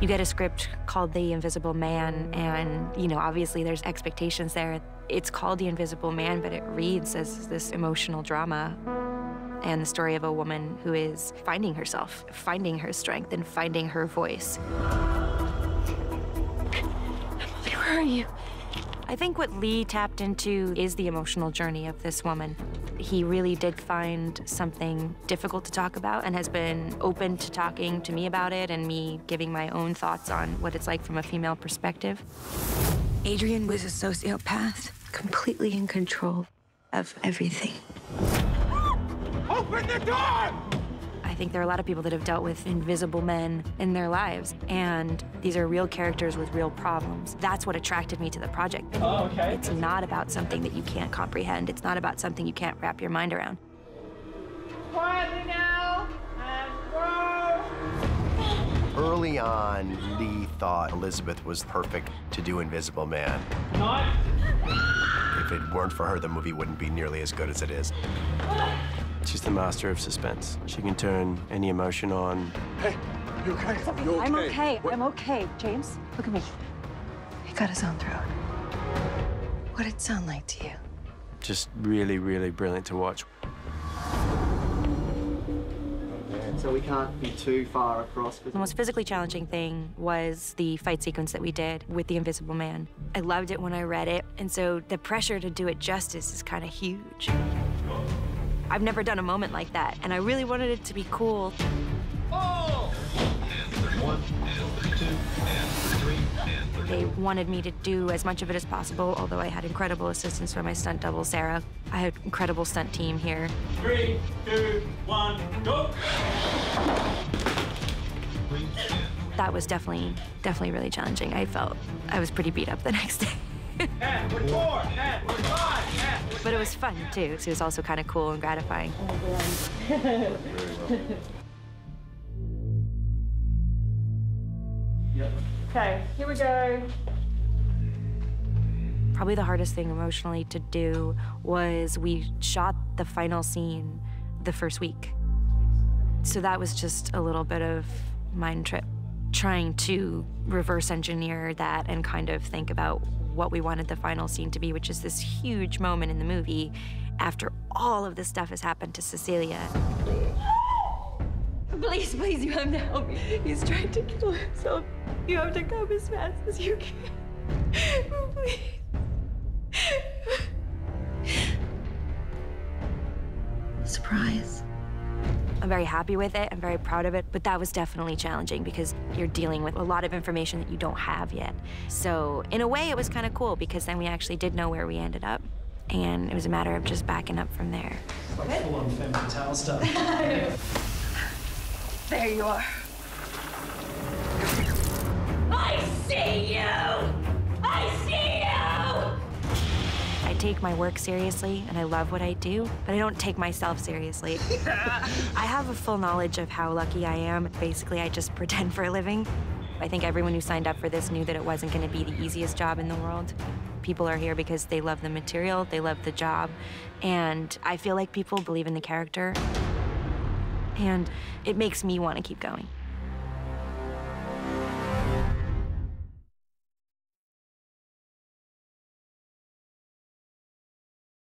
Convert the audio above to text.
You get a script called The Invisible Man, and, you know, obviously there's expectations there. It's called The Invisible Man, but it reads as this emotional drama and the story of a woman who is finding herself, finding her strength, and finding her voice. Emily, where are you? I think what Leigh tapped into is the emotional journey of this woman. He really did find something difficult to talk about and has been open to talking to me about it and me giving my own thoughts on what it's like from a female perspective. Adrian was a sociopath, completely in control of everything. Open the door! I think there are a lot of people that have dealt with invisible men in their lives, and these are real characters with real problems. That's what attracted me to the project. Oh, okay. It's not about something that you can't comprehend. It's not about something you can't wrap your mind around. Quietly now, and roll! Early on, Leigh thought Elisabeth was perfect to do Invisible Man. Not. If it weren't for her, the movie wouldn't be nearly as good as it is. She's the master of suspense. She can turn any emotion on. Hey, you okay? You okay? I'm okay. I'm okay. James, look at me. He cut his own throat. What did it sound like to you? Just really, really brilliant to watch. So we can't be too far across. The most physically challenging thing was the fight sequence that we did with the Invisible Man. I loved it when I read it, and so the pressure to do it justice is kind of huge. I've never done a moment like that, and I really wanted it to be cool. They wanted me to do as much of it as possible, although I had incredible assistance from my stunt double, Sarah. I had an incredible stunt team here. Three, two, one, go! That was definitely, definitely really challenging. I felt I was pretty beat up the next day. And we're four, and we're five, and we're But it was fun too, so it was also kind of cool and gratifying. Okay, here we go. Probably the hardest thing emotionally to do was we shot the final scene the first week. So that was just a little bit of mind trip, trying to reverse engineer that and kind of think about what we wanted the final scene to be, which is this huge moment in the movie after all of this stuff has happened to Cecilia. Please, please, you have to help me. He's trying to kill himself. You have to come as fast as you can. Please. Surprise. I'm very happy with it. I'm very proud of it. But that was definitely challenging because you're dealing with a lot of information that you don't have yet. So, in a way, it was kind of cool because then we actually did know where we ended up. And it was a matter of just backing up from there. Full on femme fatale stuff. There you are. Take my work seriously and I love what I do, but I don't take myself seriously. I have a full knowledge of how lucky I am. Basically, I just pretend for a living. I think everyone who signed up for this knew that it wasn't going to be the easiest job in the world. People are here because they love the material, they love the job, and I feel like people believe in the character. And it makes me want to keep going.